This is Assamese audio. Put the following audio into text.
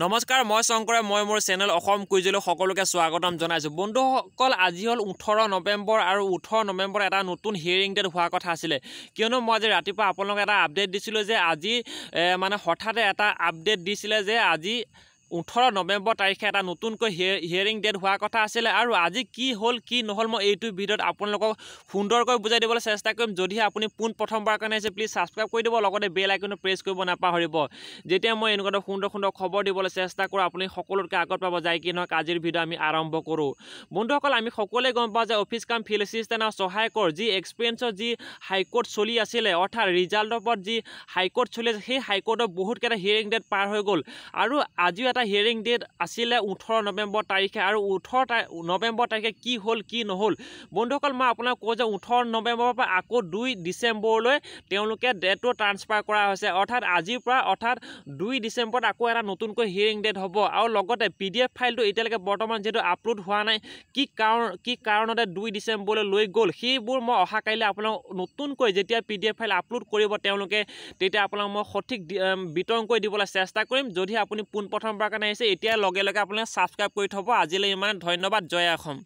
নমস্কাৰ মই শংকৰে মই মোৰ চেনেল অসম কুইজলৈ সকলোকে স্বাগতম জনাইছোঁ। বন্ধুসকল আজি হ'ল ওঠৰ নৱেম্বৰ আৰু ওঠৰ নৱেম্বৰ এটা নতুন হিয়াৰিং ডেট হোৱাৰ কথা আছিলে। কিয়নো মই আজি ৰাতিপুৱা আপোনালোকক এটা আপডেট দিছিলোঁ যে আজি মানে হঠাতে এটা আপডেট দিছিলে যে আজি ওঠৰ নৱেম্বৰ তাৰিখে এটা নতুনকৈ হিয়াৰিং ডেট হোৱাৰ কথা আছিলে আৰু আজি কি হ'ল কি নহ'ল মই এইটো ভিডিঅ'ত আপোনালোকক সুন্দৰকৈ বুজাই দিবলৈ চেষ্টা কৰিম। যদিহে আপুনি পোন প্ৰথমবাৰ কাৰণে আহিছে প্লিজ ছাবস্ক্ৰাইব কৰি দিব লগতে বেল আইকনটো প্ৰেছ কৰিব নাপাহৰিব। যেতিয়া মই এনেকুৱা সুন্দৰ সুন্দৰ খবৰ দিবলৈ চেষ্টা কৰোঁ আপুনি সকলোতকৈ আগত পাব যায় কি নহওক আজিৰ ভিডিঅ' আমি আৰম্ভ কৰোঁ। বন্ধুসকল আমি সকলোৱে গম পাওঁ যে অফিচ কাম ফিল্ড এছিষ্টেণ্টৰ সহায়কৰ যি এক্সপিৰিয়েঞ্চৰ যি হাইকোৰ্ট চলি আছিলে অৰ্থাৎ ৰিজাল্টৰ ওপৰত যি হাইকোৰ্ট চলি আছে সেই হাইকোৰ্টৰ বহুতকেইটা হিয়াৰিং ডেট পাৰ হৈ গ'ল। আৰু আজিও এটা এটা হিয়াৰিং ডেট আছিলে ওঠৰ নৱেম্বৰ তাৰিখে আৰু ওঠৰ নৱেম্বৰ তাৰিখে কি হ'ল কি নহ'ল? বন্ধুসকল মই আপোনাক কওঁ যে ওঠৰ নৱেম্বৰৰ পৰা আকৌ দুই ডিচেম্বৰলৈ তেওঁলোকে ডেটটো ট্ৰান্সফাৰ কৰা হৈছে। অৰ্থাৎ আজিৰ পৰা অৰ্থাৎ দুই ডিচেম্বৰত আকৌ এটা নতুনকৈ হিয়াৰিং ডেট হ'ব। আৰু লগতে পি ডি এফ ফাইলটো এতিয়ালৈকে বৰ্তমান যিহেতু আপলোড হোৱা নাই কি কাৰণ কি কাৰণতে দুই ডিচেম্বৰলৈ লৈ গ'ল সেইবোৰ মই অহা কাইলৈ আপোনালোক নতুনকৈ যেতিয়া P D F file upload কৰিব তেওঁলোকে তেতিয়া আপোনালোক মই সঠিক বিতৰণ কৰি দিবলৈ চেষ্টা কৰিম। যদিহে আপুনি পোনপ্ৰথমবাৰ কাৰণে আহিছে এতিয়া লগে লগে আপোনালোকে ছাবস্ক্ৰাইব কৰি থ'ব। আজিলৈ ইমান ধন্যবাদ জয় অসম।